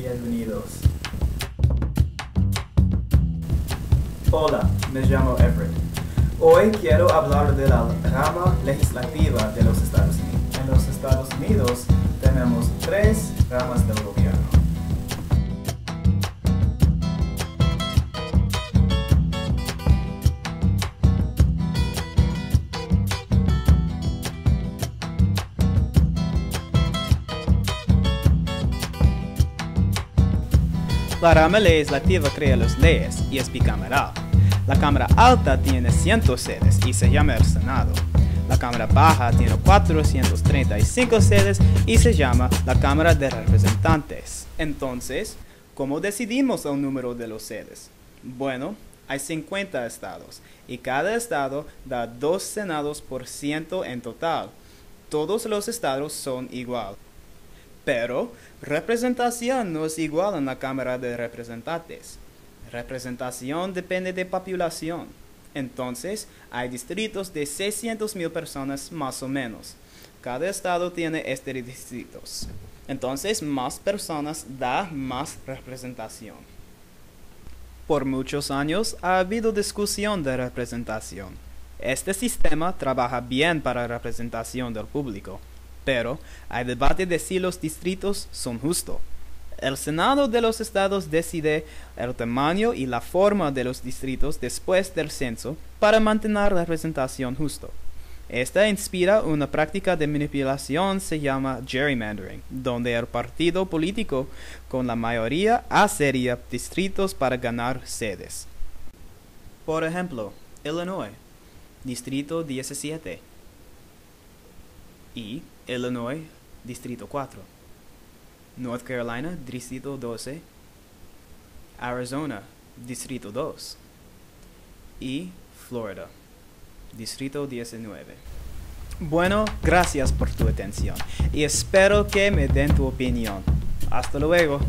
Bienvenidos. Hola, me llamo Everett. Hoy quiero hablar de la rama legislativa de los Estados Unidos. En los Estados Unidos tenemos tres ramas del gobierno. La rama legislativa crea las leyes y es bicameral. La Cámara Alta tiene 100 sedes y se llama el Senado. La Cámara Baja tiene 435 sedes y se llama la Cámara de Representantes. Entonces, ¿cómo decidimos el número de los sedes? Bueno, hay 50 estados y cada estado da dos senados por ciento en total. Todos los estados son igual. Pero representación no es igual en la Cámara de Representantes. Representación depende de población. Entonces, hay distritos de 600 mil personas más o menos. Cada estado tiene estos distritos. Entonces, más personas da más representación. Por muchos años ha habido discusión de representación. Este sistema trabaja bien para representación del público pero hay debate de si los distritos son justos. El Senado de los estados decide el tamaño y la forma de los distritos después del censo para mantener la representación justa. Esta inspira una práctica de manipulación se llama gerrymandering, donde el partido político con la mayoría hacería distritos para ganar sedes. Por ejemplo, Illinois, Distrito 17 y Illinois, Distrito 4. North Carolina, Distrito 12. Arizona, Distrito 2. Y Florida, Distrito 19. Bueno, gracias por tu atención y espero que me den tu opinión. Hasta luego.